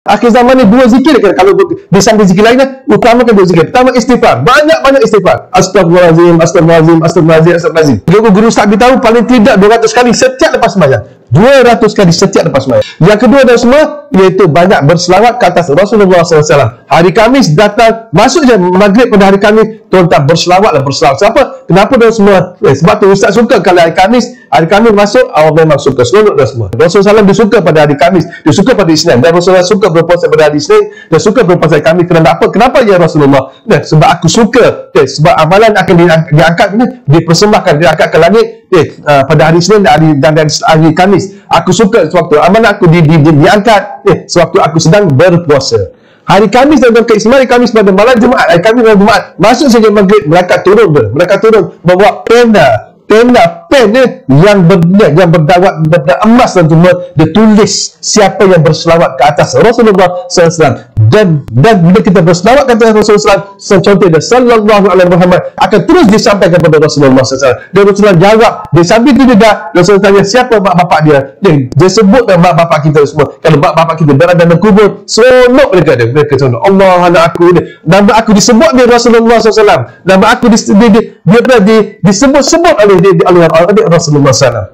Akhir zaman ni dua zikir kan kalau di samping zikir lainnya utamakan dua zikir. Pertama istighfar. Banyak-banyak istighfar. Astagfirullahalazim, astagfirullahalazim, astagfirullahalazim, astagfirullahalazim. Guru guru ustaz tahu paling tidak 200 kali setiap lepas sembahyang. 200 kali setiap lepas sembahyang. Yang kedua dan semua iaitu banyak berselawat ke atas Rasulullah SAW. Hari Kamis datang masuk je maghrib pada hari Kamis tuan-tuan berselawat lah berselawat. Siapa? Kenapa dan semua? Eh, sebab tu ustaz suka kalau hari Kamis hari Kamis masuk awak memang suka seronok dan semua. Rasulullah SAW dia suka pada hari Kamis, dia suka pada Isnin dan Rasulullah suka berpuasa pada hari Isnin, dia suka berpuasa hari Kamis kerana apa? Kenapa ya Rasulullah? Dan sebab aku suka. Okay, sebab amalan akan diangkat ini dipersembahkan diangkat ke langit okay, uh, pada hari Isnin dan hari, dan hari, hari Kamis. Aku suka sewaktu amalan aku di, di, di, diangkat okay, sewaktu aku sedang berpuasa. Hari Kamis dan Ismail, hari Kamis pada malam Jumaat, hari Kamis dan Jumaat, masuk saja maghrib, mereka turun, mereka turun, membawa pena, tenda pen dia yang berniat yang berdawat berdawat emas dan cuma dia tulis siapa yang berselawat ke atas Rasulullah SAW dan dan bila kita berselawat ke atas Rasulullah SAW contohnya sallallahu alaihi Muhammad akan terus disampaikan kepada Rasulullah SAW dan Rasulullah jawab dia sambil tu juga Rasulullah tanya siapa mak bapak dia? Dia, dia sebut mak bapak kita semua. Kalau mak bapak kita berada dalam kubur seronok mereka ada mereka seronok. Allah anak aku ni. Nama aku disebut di Rasulullah SAW nama aku di, di, di, dia, dia, di, disebut-sebut oleh, oleh, oleh Rasulullah SAW